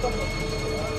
computador.